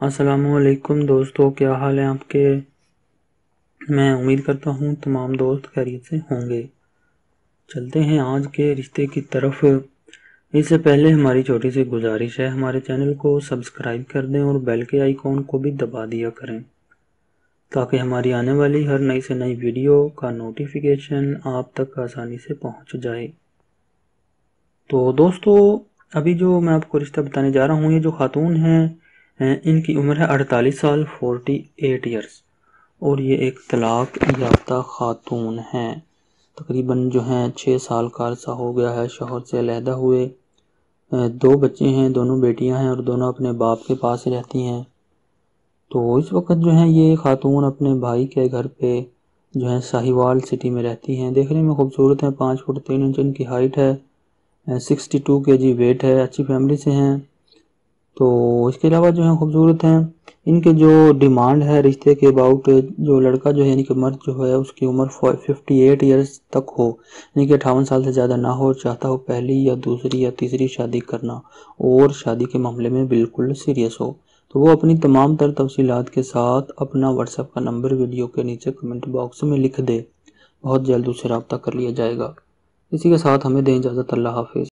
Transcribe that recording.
السلام علیکم دوستو، کیا حال ہے آپ کے؟ میں امید کرتا ہوں تمام دوست خیریت سے ہوں گے۔ چلتے ہیں آج کے رشتے کی طرف۔ اس سے پہلے ہماری چھوٹی سی گزارش ہے، ہمارے چینل کو سبسکرائب کر دیں اور بیل کے آئیکن کو بھی دبا دیا کریں۔ تاکہ ہماری آنے والی ہر نئی سے نئی ویڈیو کا نوٹیفیکیشن آپ تک آسانی سے پہنچ جائے۔ تو دوستو، ابھی جو میں آپ کو رشتہ بتانے جا رہا ہوں، یہ جو خاتون ہیں ان کی عمر ہے اڑتالیس سال فورٹی ایٹ ایئرس اور یہ ایک طلاق یافتہ خاتون ہیں۔ تقریباً جو ہیں، چھ سال کا عرصہ ہو گیا ہے، شوہر سے علیحدہ ہوئے۔ دو بچے ہیں، دونوں بیٹیاں ہیں اور دونوں اپنے باپ کے پاس رہتی ہیں۔ تو اس وقت جو ہیں، یہ خاتون اپنے بھائی کے گھر پہ جو ہے ساہیوال سٹی میں رہتی ہیں۔ دیکھنے میں خوبصورت ہیں، پانچ فٹ تین انچ ان کی ہائٹ ہے۔ سکسٹی ٹو کے جی ویٹ ہے، اچھی فیملی سے ہیں۔ تو اس کے علاوہ جو ہیں خوبصورت ہیں، ان کے جو ڈیمانڈ ہے رشتے کے اباؤٹ جو لڑکا جو ہے یعنی کہ مرد جو ہے، اس کی عمر ففٹی ایٹ ایئرس تک ہو یعنی کہ اٹھاون سال سے زیادہ نہ ہو چاہتا ہو پہلی یا دوسری یا تیسری شادی کرنا اور شادی کے معاملے میں بالکل سیریس ہو۔ تو وہ اپنی تمام تر تفصیلات کے ساتھ اپنا واٹس ایپ کا نمبر ویڈیو کے نیچے کمنٹ باکس میں لکھ دے۔ بہت جلد اسے رابطہ کر لیا جائے گا۔ اسی کے ساتھ ہمیں دیں اجازت، اللہ حافظ۔